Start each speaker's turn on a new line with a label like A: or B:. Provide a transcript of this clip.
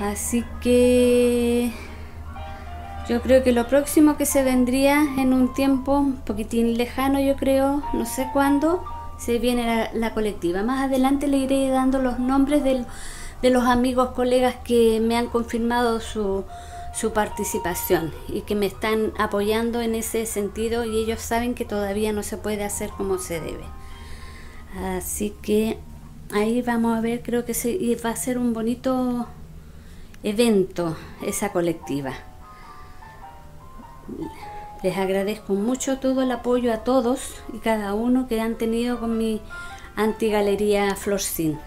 A: Así que yo creo que lo próximo que se vendría en un tiempo un poquitín lejano, yo creo, no sé cuándo, se viene la, colectiva. Más adelante le iré dando los nombres de los amigos, colegas que me han confirmado su, su participación y que me están apoyando en ese sentido y ellos saben que todavía no se puede hacer como se debe. Así que ahí vamos a ver, creo que se, va a ser un bonito evento esa colectiva. Les agradezco mucho todo el apoyo a todos y cada uno que han tenido con mi antigalería Florcín.